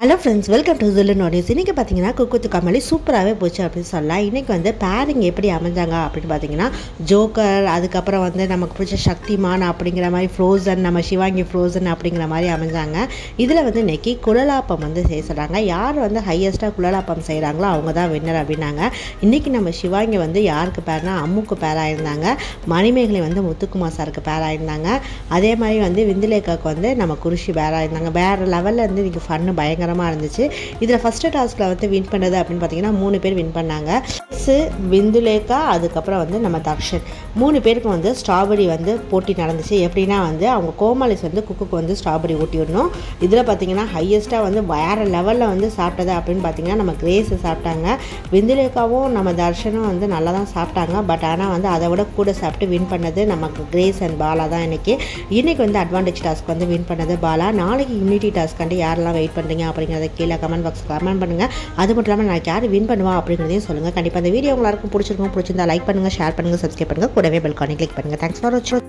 Hello friends welcome to ஜுல்லு நோடிஸ் இன்றைக்கி பார்த்தீங்கன்னா குக்குத்து கமலி சூப்பராகவே போச்சு அப்படின்னு சொல்லலாம். இன்றைக்கி வந்து பேரிங் எப்படி அமைஞ்சாங்க அப்படின்னு பார்த்தீங்கன்னா ஜோக்கர் அதுக்கப்புறம் வந்து நமக்கு பிடிச்ச சக்திமான் அப்படிங்கிற மாதிரி ஃப்ரோசன் நம்ம சிவாங்கி ஃப்ரோசன் அப்படிங்கிற மாதிரி அமைஞ்சாங்க. இதில் வந்து இன்றைக்கி குழலாப்பம் வந்து செய்ய சொல்கிறாங்க யார் வந்து ஹையஸ்ட்டாக குழலாப்பம் செய்கிறாங்களோ அவங்க தான் வின்னர் அப்படின்னாங்க. இன்றைக்கி நம்ம சிவாங்கி வந்து யாருக்கு பேர்னா அம்முக்கு பேராக இருந்தாங்க மணிமேகலை வந்து முத்துக்குமார் சாருக்கு பேராக இருந்தாங்க அதே மாதிரி வந்து விந்துலேக்காவுக்கு வந்து நம்ம குருஷி பேராக இருந்தாங்க வேறு லெவலில் இருந்து இன்றைக்கி ஃபன்னு பயங்கரமாக இருந்துச்சு. இதில் ஃபஸ்ட்டு டாஸ்கில் வந்து வின் பண்ணது அப்படின்னு பார்த்தீங்கன்னா மூணு பேர் வின் பண்ணாங்க. சு விந்துலேக்கா அதுக்கப்புறம் வந்து நம்ம தக்ஷன். மூணு பேருக்கு வந்து ஸ்ட்ராபெரி வந்து போட்டி நடந்துச்சு. எப்படின்னா வந்து அவங்க கோமாலிஸ் வந்து குக்குக்கு வந்து ஸ்ட்ராபெரி ஊட்டி விடணும் இதில் பார்த்தீங்கன்னா ஹையஸ்ட்டாக வந்து வேறு லெவலில் வந்து சாப்பிட்டது அப்படின்னு பார்த்தீங்கன்னா நம்ம கிரேஸ் சாப்பிட்டாங்க. விந்துலேக்காவும் நம்ம தர்ஷனும் வந்து நல்லா தான் சாப்பிட்டாங்க. பட் ஆனால் வந்து அதை விட கூட சாப்பிட்டு வின் பண்ணது நமக்கு கிரேஸ் அண்ட் பாலா தான் இன்றைக்கி இன்றைக்கி வந்து அட்வான்டேஜ் டாஸ்க் வந்து வின் பண்ணது பாலா. நாளைக்கு யூனிட்டி டாஸ்க் யாரெல்லாம் வெயிட் பண்ணுறீங்க அப்படிங்கிறத கீழே கமெண்ட் பாக்ஸ் கமெண்ட் பண்ணுங்கள் அது மட்டும் இல்லாமல் நாளைக்கு யார் வின் பண்ணுவா அப்படிங்கிறதையும் சொல்லுங்கள் கண்டிப்பாக அந்த வீடியோ உங்களுக்கு பிடிச்சிருக்கும் பிடிச்சிருந்தா லைக் பண்ணுங்கள் ஷேர் பண்ணுங்கள் சப்ஸ்கிரைப் பண்ணுங்கள் கூடவே பெல்கானி கிளிக் பண்ணுங்கள் தேங்க்ஸ் ஃபார் வாட்சிங்